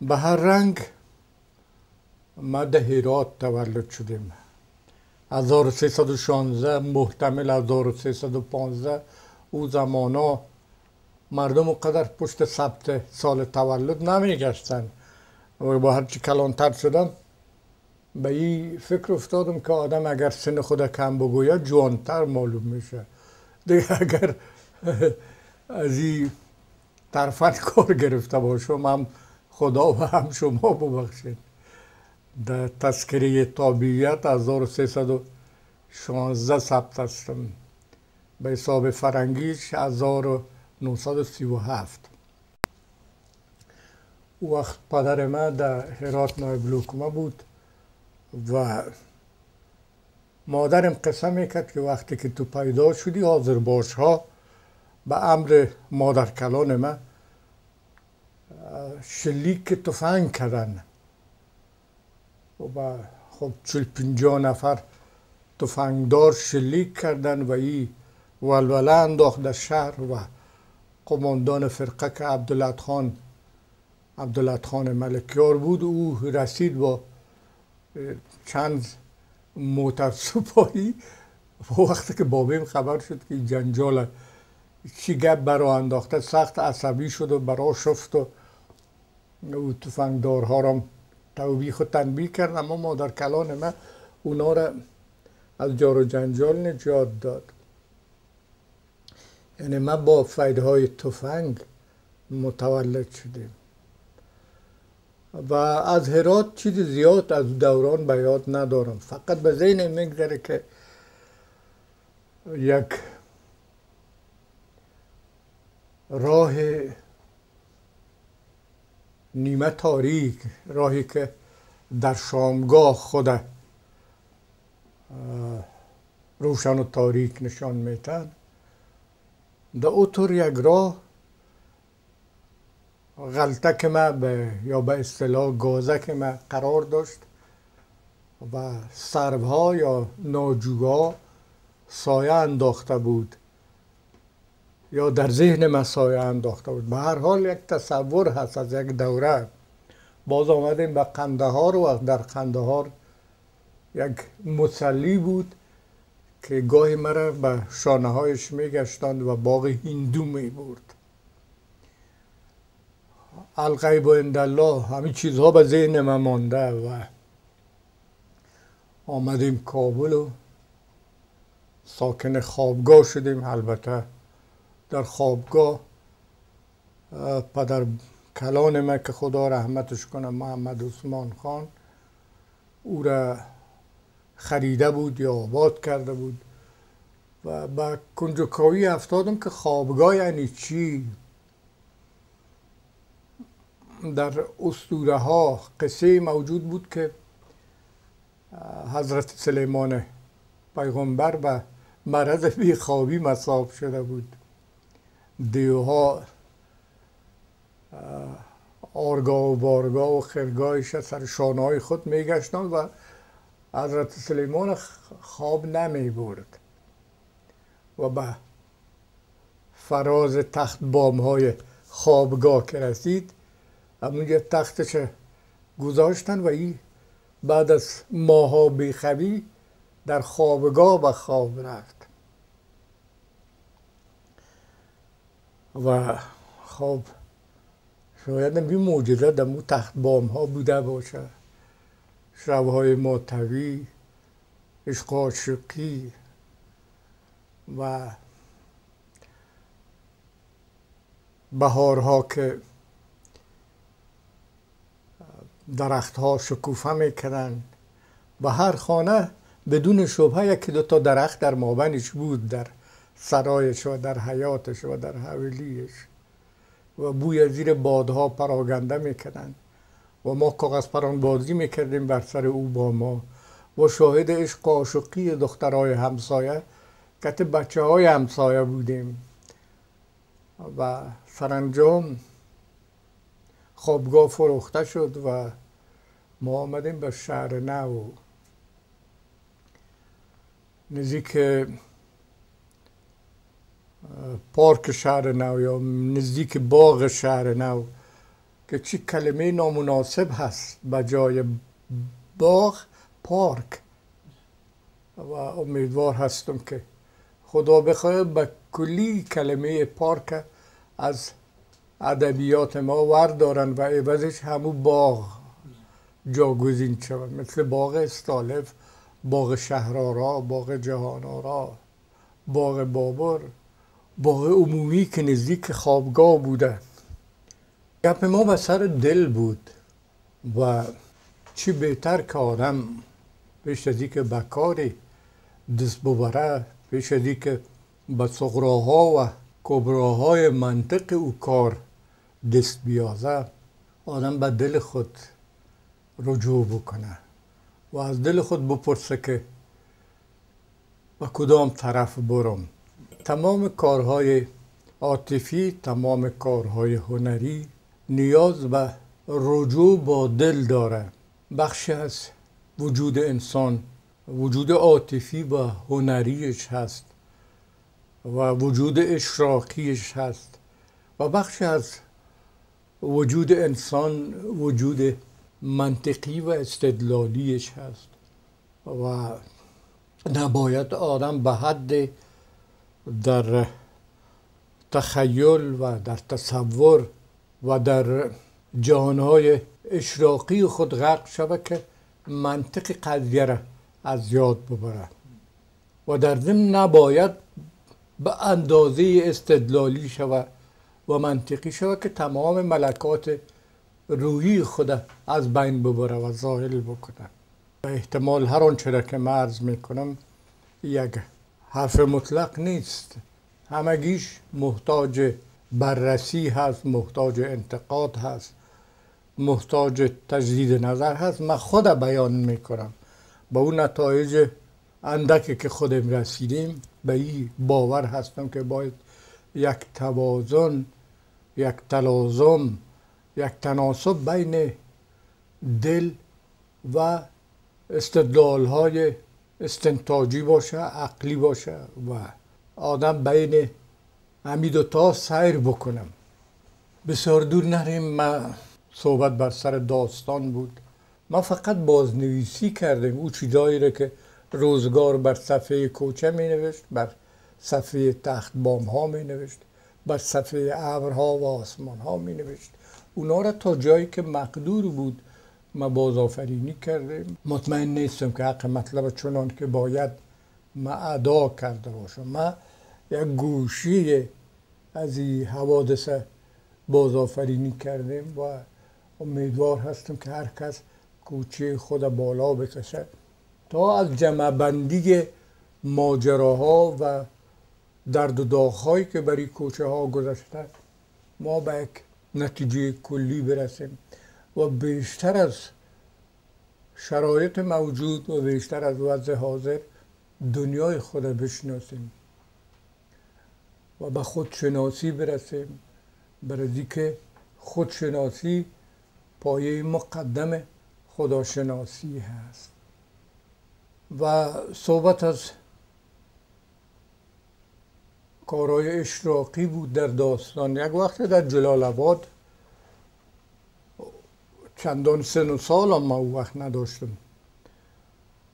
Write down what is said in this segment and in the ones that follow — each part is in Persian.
به هر رنگ ما در هرات تولد شدیم 1316 محتمل 1315 او زمانا مردم قدر پشت ثبت سال تولد نمیگشتن. و با هرچی کلانتر شدم به این فکر افتادم که آدم اگر سن خود کم بگوید جوانتر معلوم میشه. دیگه اگر از این طرفن کار گرفته باشم هم خدا و هم شما ببخشید. در تذکره طابیعت 1316 ثبت هستم. به حساب فرنگیش 1937 او وقت پدر من در هرات نایب بود و مادرم قصه می‌کرد که وقتی که تو پیدا شدی حاضر باش ها. به امر مادر کلان من شلیک تفنگ کردن. و خب چل پنجاه نفر تفنگدار شلیک کردن و ای ولوله انداخت در شهر و قماندان فرقه که عبدالله خان عبدالله خان ملکیار بود. او رسید با چند موتر سپاهی. و وقتی که بابیم خبر شد که جنجال چی گپ برا انداخته سخت عصبی شد و برا شفت و او تفنگدارها را توبیخ و تنبیه کرد اما مادر کلان من اونا را از جار و جنجال نجات داد یعنی ما با فایده های تفنگ متولد شدیم و از هرات چیز زیاد از دوران به یاد ندارم فقط به ذهن میگذره که یک راه نیمه تاریک راهی که در شامگاه خود روشن و تاریک نشان میتن در اوتور یک راه غلطک ما به یا به اصطلاح گازک ما قرار داشت و سربها یا ناجوها سایه انداخته بود. یا در ذهن من سایه انداخته بود. به هر حال یک تصور هست از یک دوره. باز آمدیم به قندهار و در قندهار یک مسلی بود که گاهی مرا به شانه هایش میگشتند و باغ هندو می برد الغیب الله همین چیزها به ذهن من مانده و آمدیم کابل و ساکن خوابگاه شدیم. البته در خوابگاه پدر کلان ما که خدا رحمتش کنه محمد عثمان خان او را خریده بود یا آباد کرده بود. و با کنجکاوی افتادم که خوابگاه یعنی چی؟ در اسطوره ها قصه موجود بود که حضرت سلیمان پیغمبر به مرض بیخوابی مصاب شده بود. دیوها آرگاه و بارگاه و خرگاهش سر شانه های خود میگشتن و حضرت سلیمان خواب نمی برد و به فراز تخت بام های خوابگاه که رسید همونجا تختش گذاشتن و این بعد از ماها بیخوی در خوابگاه به خواب رفت. و خب شاید بی موجزه در مو تخت بام ها بوده باشه. شبهای ماتوی عشق عاشقی و بهارها که درختها شکوفه می‌کنن و هر خانه بدون شبهه یکی دو تا درخت در مابنش بود در سرایش و در حیاتش و در حویلیش. و بوی زیر بادها پراگنده می‌کنن و ما کاغذ پران بازی می‌کردیم بر سر او با ما. و شاهد عشق عاشقی دخترای همسایه که بچه های همسایه بودیم. و سرانجام خوابگاه فروخته شد و ما آمدیم به شهر نو. نزدیک پارک شهر نو یا نزدیک باغ شهر نو که چی کلمه نامناسب هست به جای باغ پارک. و امیدوار هستم که خدا بخواه به کلی کلمه پارک از ادبیات ما وردارن و عوضش همو باغ جاگزین شود. مثل باغ استالف باغ شهرارا باغ جهانارا باغ بابر. باغ عمومی که نزدیک خوابگاه بوده. گپ ما به سر دل بود و چی بهتر که آدم پیش از که به کاری دست ببره پیش از که به صغراها و کبراهای منطق او کار دست بیازه آدم به دل خود رجوع بکنه و از دل خود بپرسه که به کدام طرف برم. تمام کارهای عاطفی تمام کارهای هنری نیاز به رجوع با دل داره. بخشی از وجود انسان وجود عاطفی و هنریش هست و وجود اشراقیش هست و بخشی از وجود انسان وجود منطقی و استدلالیش هست و نباید آدم به حد در تخیل و در تصور و در جهانهای اشراقی خود غرق شود که منطق قضیه را از یاد ببره. و در ضمن نباید به اندازه استدلالی شود و منطقی شود که تمام ملکات روحی خود از بین ببره و ظاهر بکنه. احتمال هر آنچه را که مرز می‌کنم یک حرف مطلق نیست. همگیش محتاج بررسی هست محتاج انتقاد هست محتاج تجدید نظر هست. من خود بیان می‌کنم. با اون نتایج اندکی که خودم رسیدیم به این باور هستم که باید یک توازن یک تلازم یک تناسب بین دل و استدلال های استنتاجی باشه عقلی باشه و آدم بین همین دوتا سیر بکنم. بسیار دور نریم. من صحبت بر سر داستان بود. ما فقط بازنویسی کردیم. او چیزایی رو که روزگار بر صفحه کوچه می نوشت بر صفحه تخت بام ها می نوشت بر صفحه ابرها و آسمان ها می نوشت اونا را تا جایی که مقدور بود ما بازآفرینی کردیم. مطمئن نیستم که حق مطلب چنان که باید ما ادا کرده باشم. ما یک گوشی از این حوادث بازآفرینی کردیم و امیدوار هستم که هر کس کوچه خود بالا بکشه. تا از جمع بندی ماجراها و درد و داغهایی که بری کوچه ها گذشته ما به یک نتیجه کلی برسیم. و بیشتر از شرایط موجود و بیشتر از وضع حاضر دنیای خود بشناسیم و به خودشناسی برسیم برای که خودشناسی پایه مقدم خداشناسی هست. و صحبت از کارهای اشراقی بود در داستان. یک وقت در جلال آباد چندان سن و سال هم ما وقت نداشتم.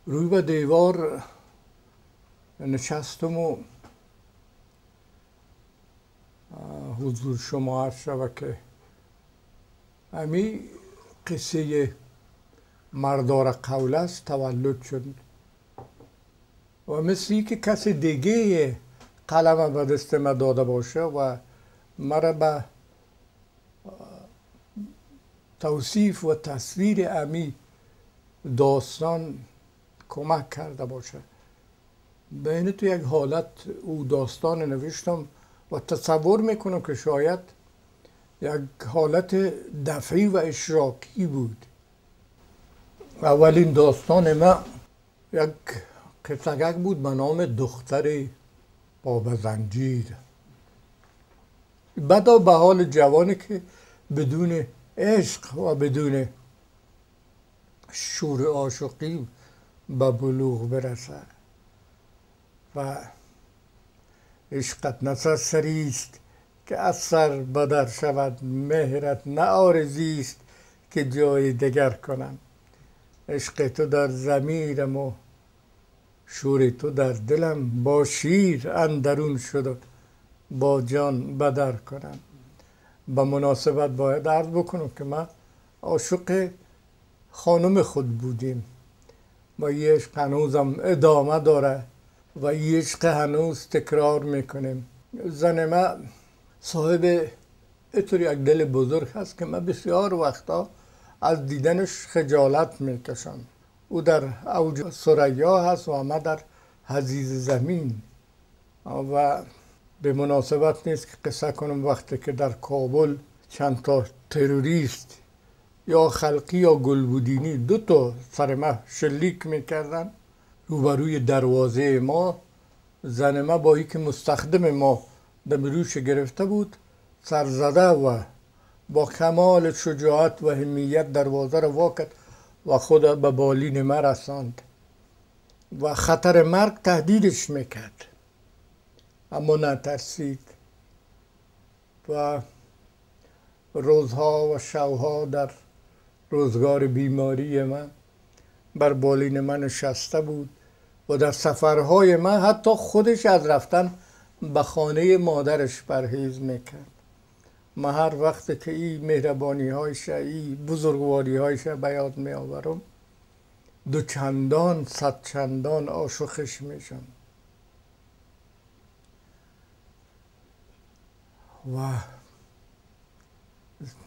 روی به دیوار نشستم و حضور شما عرض شود که امی قصه مردار قول است تولد شد. و مثل که کسی دیگه قلم به دست داده باشه و مرا به توصیف و تصویر امی داستان کمک کرده باشه. بین تو یک حالت او داستان نوشتم و تصور می‌کنم که شاید یک حالت دفعی و اشراقی بود. اولین داستان ما یک قصگک بود به نام دختر باب زنجیر. بعدا به حال جوانی که بدون عشق و بدون شور عاشقی به بلوغ برسه. و عشقت است که از سر بدر شود مهرت نه آرزیست که جای دگر کنم. عشق تو در زمیرم و شور تو در دلم با شیر اندرون شد با جان بدر کنم. به مناسبت باید عرض بکنم که من عاشق خانم خود بودیم. و یه عشق هنوزم ادامه داره و یه عشق هنوز تکرار می‌کنیم. زن ما صاحب اتور یک دل بزرگ هست که من بسیار وقتا از دیدنش خجالت می‌کشم. او در اوج سریا هست و ما در حزیز زمین. و به مناسبت نیست که قصه کنم وقتی که در کابل چند تا تروریست یا خلقی یا گلبودینی دو تا سر ما شلیک می‌کردن روبروی دروازه ما زن ما با که مستخدم ما دمروش گرفته بود سرزده و با کمال شجاعت و همیت دروازه را واکد و خود به بالین ما رساند و خطر مرگ تهدیدش می‌کرد. اما نترسید و روزها و شوها در روزگار بیماری من بر بالین من نشسته بود و در سفرهای من حتی خودش از رفتن به خانه مادرش پرهیز می‌کرد. ما هر وقت که این مهربانی هایش این بزرگواری هایش بیاد می آورم دو چندان صد چندان عاشقش میشم. و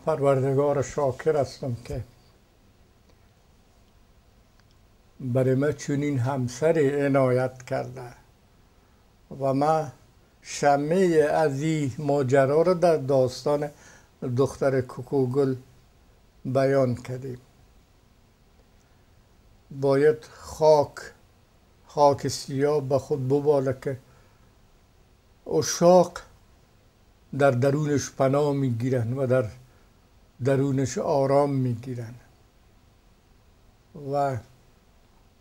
پروردگار شاکر هستم که برای من چنین همسر عنایت کرده و من شمه از این ماجرا رو در داستان دختر کوکوگل بیان کردیم. باید خاک خاک سیاه به خود بباله که اشاق در درونش پناه می‌گیرن و در درونش آرام می‌گیرن. و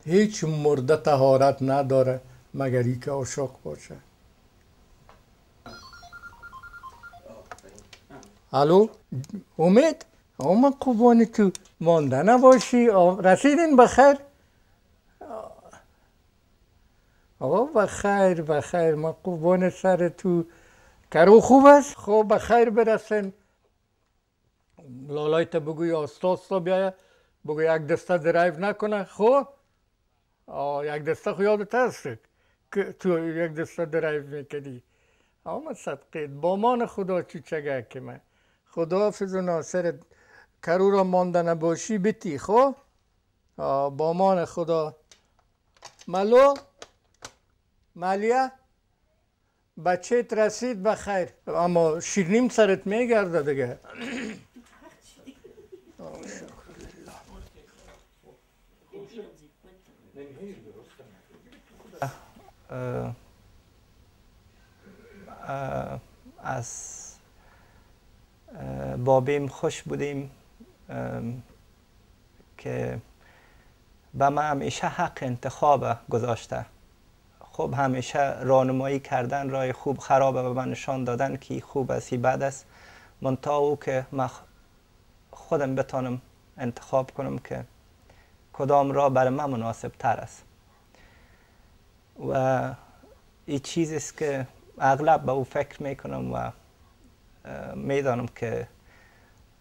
هیچ مرده تهارت نداره مگر که عاشق باشه. الو؟ امید؟ اما قوبانی تو مانده نباشی. رسیدین بخیر آقا بخیر بخیر ما قوبان سر تو کرو خوب است؟ خب بخیر برسن لالای تا بگوی آستاستا بیایه بگوی یک دسته درایو نکنه. خب؟ یک دسته خو یادت هست؟ که تو یک دسته درایو می‌کنی اما صدقیت. با مان خدا چی چگه که من؟ خدا حافظ و ناصر کرو را مانده نباشی بیتی خب؟ با مان خدا. ملو؟ ملیه بچه رسید بخیر اما شیرنیم سرت میگرده دیگه. از بابیم خوش بودیم که به ما همیشه حق انتخاب گذاشته. خوب همیشه رانمایی کردن رای خوب خرابه به من نشان دادن که خوب است بد است. منتها او که من خودم بتانم انتخاب کنم که کدام را برای من مناسب تر است. و این چیزی است که اغلب به او فکر می‌کنم و می‌دانم که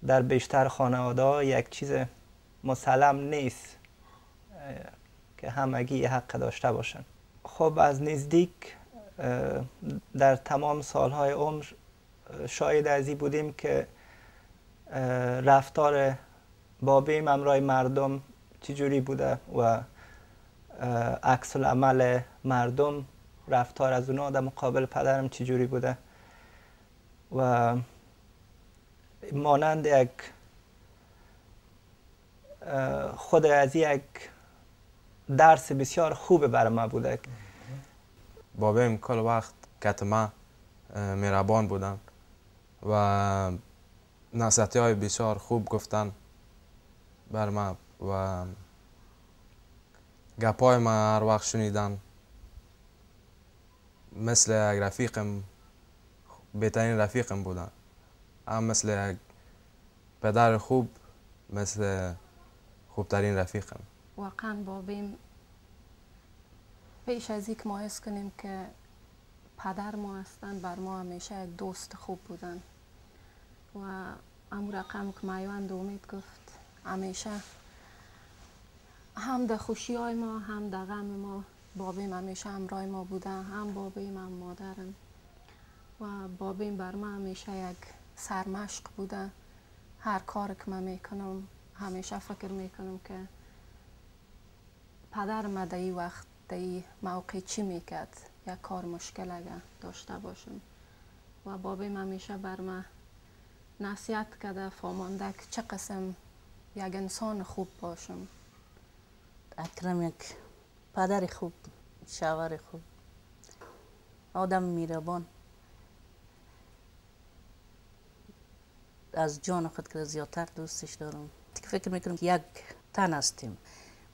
در بیشتر خانواده یک چیز مسلم نیست که همگی حق داشته باشن. خب از نزدیک در تمام سالهای عمر شاید ازی بودیم که رفتار بابیم امرای مردم چجوری بوده و عکس عمل مردم رفتار از اونا در مقابل پدرم چجوری بوده و مانند یک خود از یک درس بسیار خوب بر ما بوده. بابیم کل وقت کتما مهربان بودن و نصیحتی های بسیار خوب گفتن بر ما و گپای ما هر وقت شنیدن. مثل یک رفیقم بهترین رفیقم بودن. هم مثل یک پدر خوب مثل خوبترین رفیقم. واقعا بابیم پیش از یک ما حس کنیم که پدر ما هستن بر ما همیشه یک دوست خوب بودن. و امو رقم که مایوند امید گفت همیشه هم در خوشی های ما هم در غم ما بابیم همیشه همراه ما بودن هم بابیم هم مادرم و بابیم بر ما همیشه یک سرمشق بوده. هر کار که من می‌کنم همیشه فکر می‌کنم که پدر ما در وقت در موقع چی می‌کرد؟ یک کار مشکل اگر داشته باشم. و بابیم همیشه بر ما نصیحت کرده فامانده که چه قسم یک انسان خوب باشم. اکرم یک پدر خوب شوهر خوب. آدم میربان. از جان خود که زیادتر دوستش دارم. فکر می‌کنم که یک تن هستیم.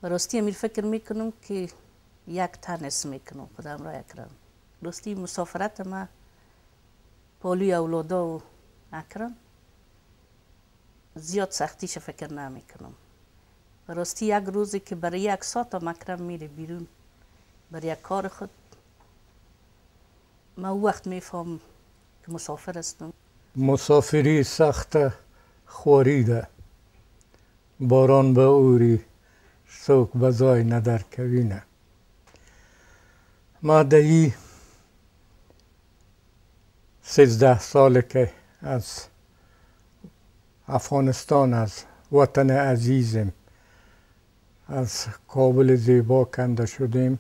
راستی امیر فکر می‌کنم که یک تن اسم می‌کنم خودم را اکرم راستی مسافرت ما پالوی اولادا و اکرم زیاد سختیش فکر نمی‌کنم. راستی یک روزی که برای یک ساعت مکرم میره بیرون برای یک کار خود. ما وقت میفهم که مسافر هستم. مسافری سخت خوریده. باران به اوری. سوک بزای ندر کوینه ما دهی سیزده ساله که از افغانستان از وطن عزیزم از کابل زیبا کنده شدیم.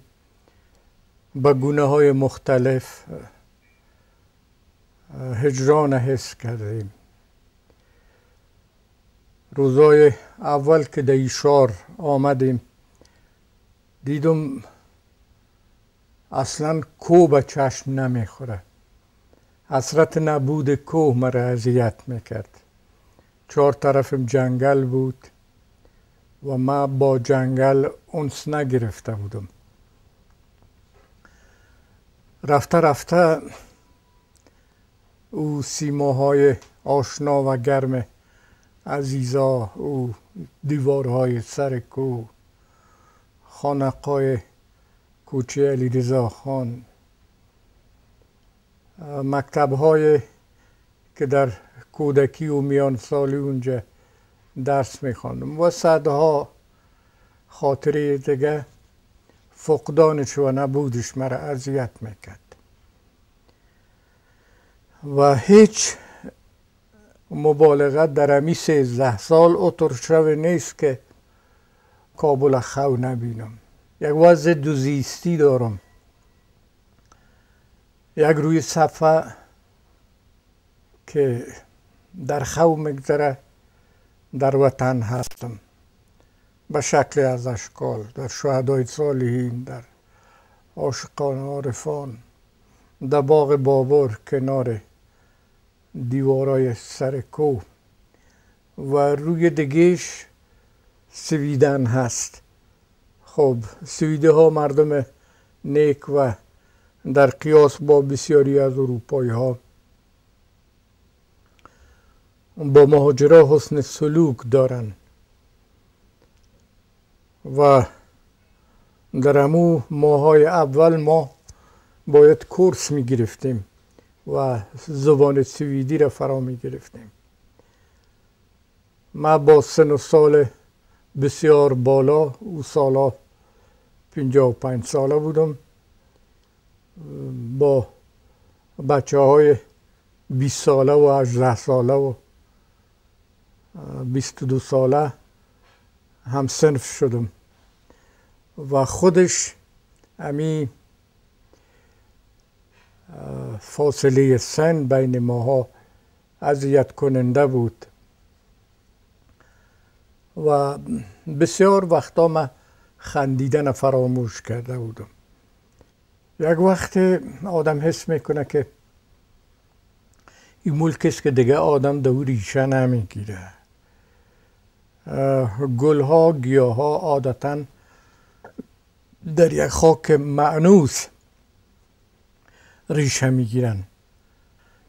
به گونه های مختلف هجران حس کردیم. روزای اول که در شار آمدیم دیدم اصلا کوه به چشم نمی‌خوره. حسرت نبود کوه مرا اذیت می‌کرد. چهار طرفم جنگل بود و ما با جنگل اونس نگرفته بودم. رفته رفته او سیماهای آشنا و گرم عزیزا او دیوارهای سر کو خانقای کوچه علی رضا خان. مکتب های که در کودکی و میان سالی اونجا درس و صدها خاطره دیگه فقدانش و نبودش مرا اذیت می‌کرد. و هیچ مبالغت در امی سیزده سال اتر شوه نیست که کابل خو نبینم. یک وضع دوزیستی دارم. یک روی صفحه که در خو مگذره در وطن هستم. به شکل از اشکال در شهدای صالحین در عاشقان عارفان در باغ بابر کنار دیوارای سر کوه و روی دگیش سویدن هست. خب سویده ها مردم نیک و در قیاس با بسیاری از اروپایی ها با مهاجرا حسن سلوک دارن و در امو ماهای اول ما باید کورس می گرفتیم و زبان سویدی را فرا می گرفتیم. ما با سن و سال بسیار بالا او سالا پینجا و پنج ساله بودم با بچه های بیست ساله و هجده ساله و بیست دو ساله هم سنف شدم. و خودش امی فاصله سن بین ماها اذیت کننده بود. و بسیار وقتا من خندیدن فراموش کرده بودم. یک وقت آدم حس می‌کنه که این ملک است که دیگه آدم دو ریشه نمی‌گیره. گل ها گیاه ها عادتا در یک خاک معنوس ریشه می‌گیرن.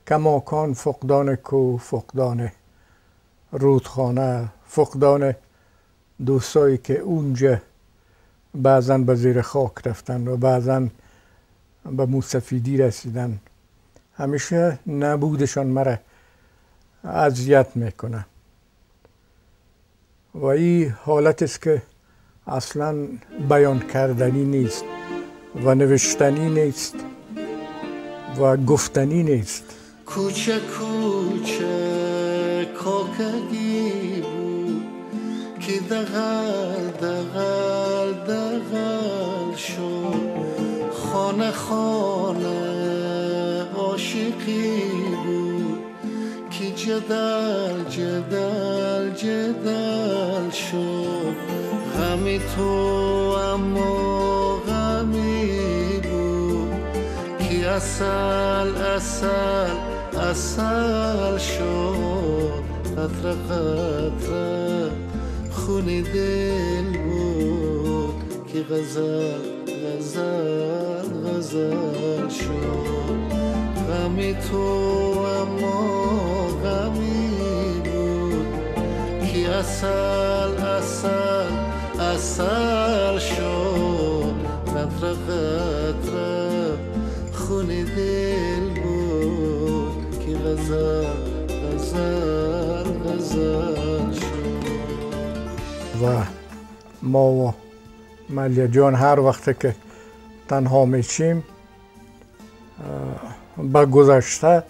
کماکان فقدان کو فقدان رودخانه فقدان دوستایی که اونجا بعضا به زیر خاک رفتن و بعضا به موسفیدی رسیدن. همیشه نبودشان مرا اذیت می‌کنه. و این حالت است که اصلا بیان کردنی نیست و نوشتنی نیست. و گفتنی نیست. کوچه کوچه کاکگی بود که دغل دغل دغل شد. خانه خانه عاشقی بود که جدل جدل جدل شد. غمی تو اما اصل اصل اصل شد قطره قطره خونی دل بود که غزل غزل غزل شد غمی تو اما غمی بود که اصل اصل اصل شد و ما و ملیه جان هر وقت که تنها میشیم به گذشته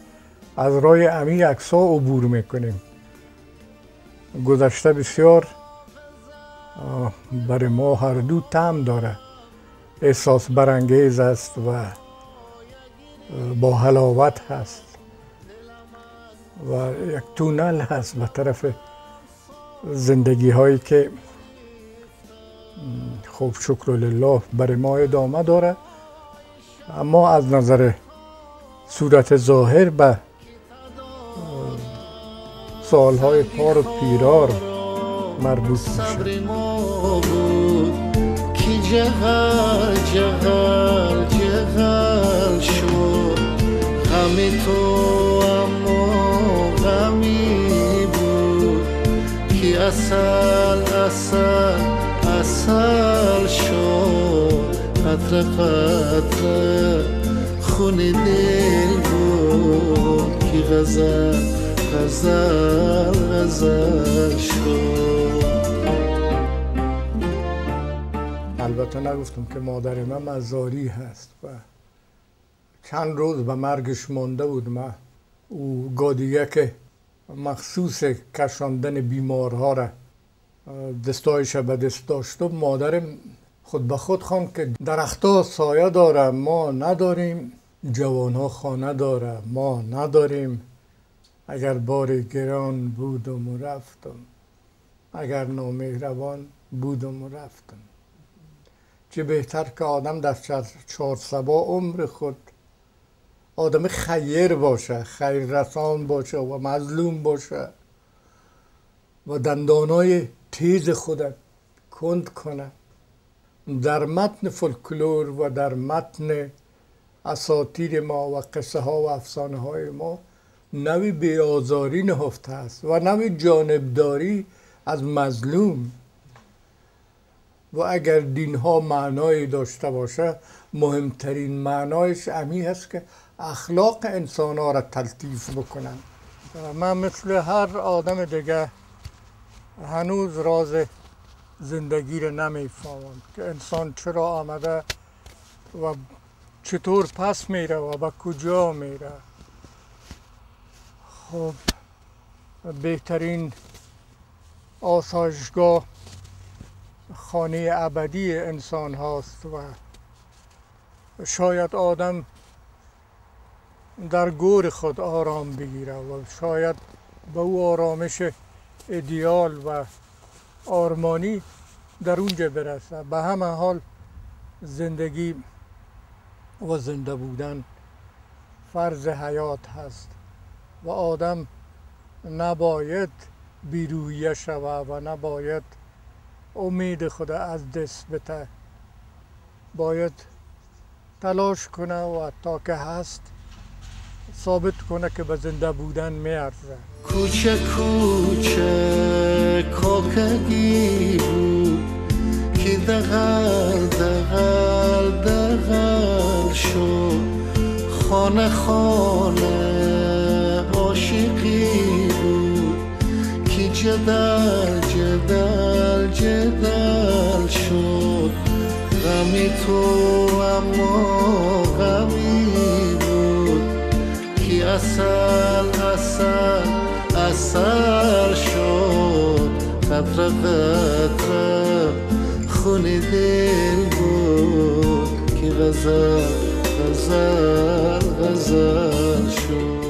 از رای امی اکسا عبور می‌کنیم. گذشته بسیار برای ما هر دو تم داره. احساس برانگیز است و با حلاوت هست. و یک تونل هست به طرف زندگی هایی که خب شکر لله برای ما ادامه داره. اما از نظر صورت ظاهر به سالهای پار و پیرار مربوط میشه. اصل اصل اصل شد. قطره قطره خونی دل بود کی غزل غزل غزل شد. البته نگفتم که مادر من مزاری هست و چند روز به مرگش مانده بود. ما او گادیه که مخصوص کشاندن بیمارها را دستایش به دست داشته مادرم خود به خود خوان که درختها سایه داره ما نداریم. جوانها خانه داره ما نداریم. اگر بار گران بودم و رفتم. اگر نامهربان بودم و رفتم. چه بهتر که آدم در چهار سبا عمر خود آدم خیر باشه خیر رسان باشه و مظلوم باشه و دندانای تیز خود کند کنه. در متن فولکلور و در متن اساطیر ما و قصه ها و افسانه های ما نوی بیازاری نهفته است و نوی جانبداری از مظلوم. و اگر دین ها معنایی داشته باشه مهمترین معنایش امی هست که اخلاق انسان ها را تلطیف بکنن. من مثل هر آدم دیگه هنوز راز زندگی رو نمی‌فهمم که انسان چرا آمده و چطور پس میره و به کجا میره. خب بهترین آسایشگاه خانه ابدی انسان هاست و شاید آدم در گور خود آرام بگیره و شاید به او آرامش ایدیال و آرمانی در اونجا برسه. به همه حال زندگی و زنده بودن فرض حیات هست و آدم نباید بیرویه شوه و نباید امید خود از دست بته باید تلاش کنه و تا که هست ثابت کنه که به زنده بودن میارزه. کوچه کوچه کاکگی بود که دغل دغل دغل شد. خانه خانه عاشقی بود که جدل جدل جدل شد. غمی تو اما غمی اصل اصل اصل شد. قطره قطره خون دل بود که غزل غزل غزل شد.